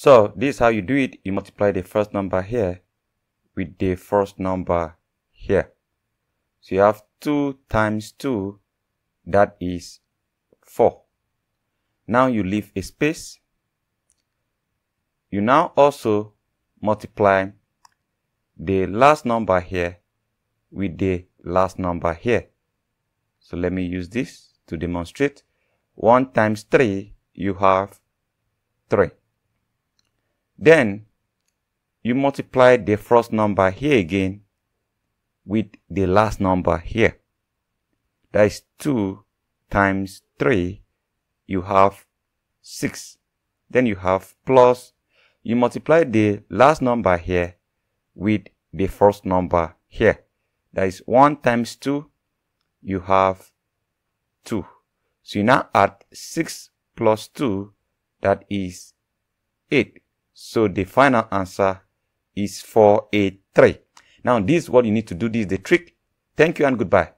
So this is how you do it. You multiply the first number here with the first number here. So you have 2 times 2, that is 4. Now you leave a space. You now also multiply the last number here with the last number here. So let me use this to demonstrate. 1 times 3, you have 3. Then you multiply the first number here again with the last number here. That is 2 times 3, you have 6. Then you have plus, you multiply the last number here with the first number here. That is 1 times 2, you have 2. So you now add 6 plus 2, that is 8. So the final answer is 483. Now this is what you need to do. This is the trick. Thank you and goodbye.